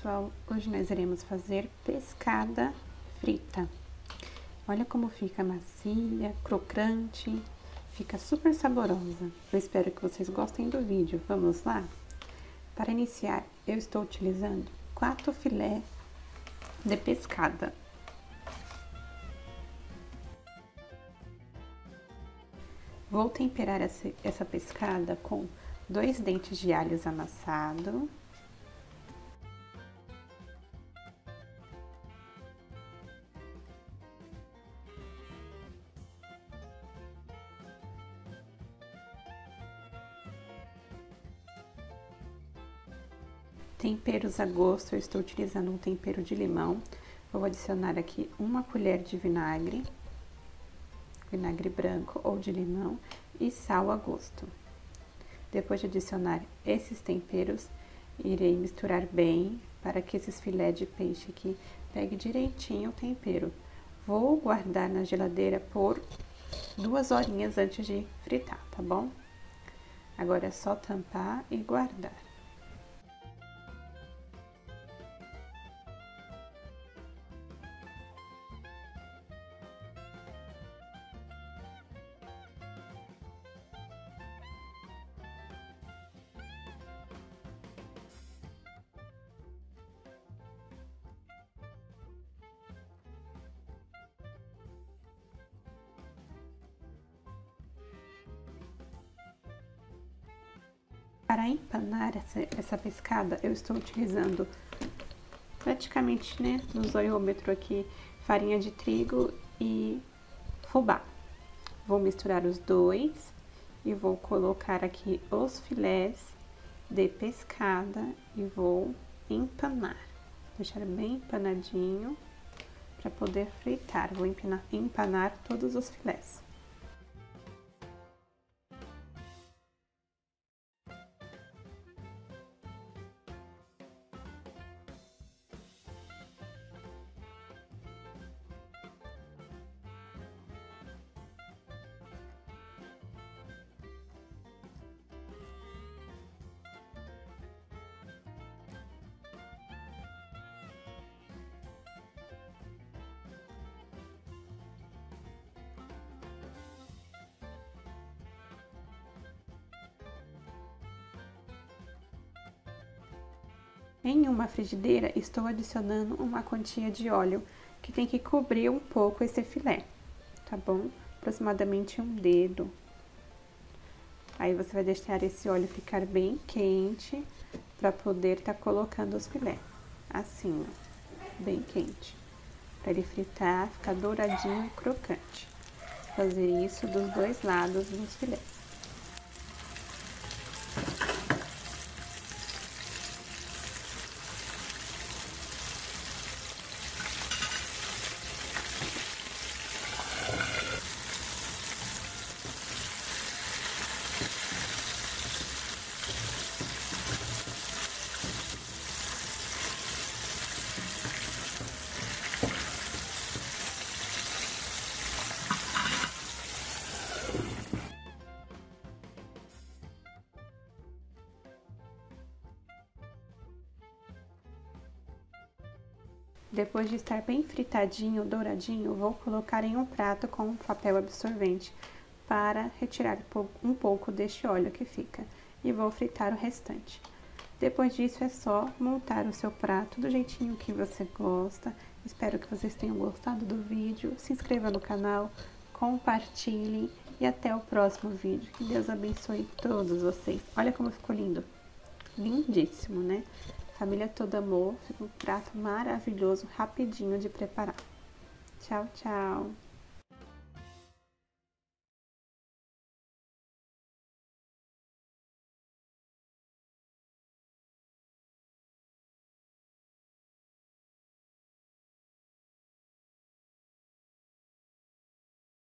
pessoal, hoje nós iremos fazer pescada frita. Olha como fica macia, crocante, fica super saborosa. Eu espero que vocês gostem do vídeo, vamos lá? Para iniciar, eu estou utilizando quatro filé de pescada. Vou temperar essa, pescada com dois dentes de alhos amassado, Temperos a gosto, eu estou utilizando um tempero de limão. Vou adicionar aqui uma colher de vinagre, vinagre branco ou de limão e sal a gosto. Depois de adicionar esses temperos, irei misturar bem para que esses filé de peixe aqui pegue direitinho o tempero. Vou guardar na geladeira por duas horinhas antes de fritar, tá bom? Agora é só tampar e guardar. Para empanar essa, essa pescada, eu estou utilizando praticamente, né, no zoiômetro aqui, farinha de trigo e fubá. Vou misturar os dois e vou colocar aqui os filés de pescada e vou empanar. Deixar bem empanadinho para poder fritar. Vou empanar, empanar todos os filés. Em uma frigideira, estou adicionando uma quantia de óleo que tem que cobrir um pouco esse filé, tá bom? Aproximadamente um dedo. Aí você vai deixar esse óleo ficar bem quente para poder estar tá colocando os filé. Assim, ó, bem quente. Para ele fritar, ficar douradinho e crocante. Fazer isso dos dois lados dos filés. Depois de estar bem fritadinho, douradinho, vou colocar em um prato com papel absorvente para retirar um pouco deste óleo que fica e vou fritar o restante. Depois disso é só montar o seu prato do jeitinho que você gosta. Espero que vocês tenham gostado do vídeo. Se inscreva no canal, compartilhem e até o próximo vídeo. Que Deus abençoe todos vocês. Olha como ficou lindo. Lindíssimo, né? Família toda amou. Fica um prato maravilhoso, rapidinho de preparar. Tchau, tchau!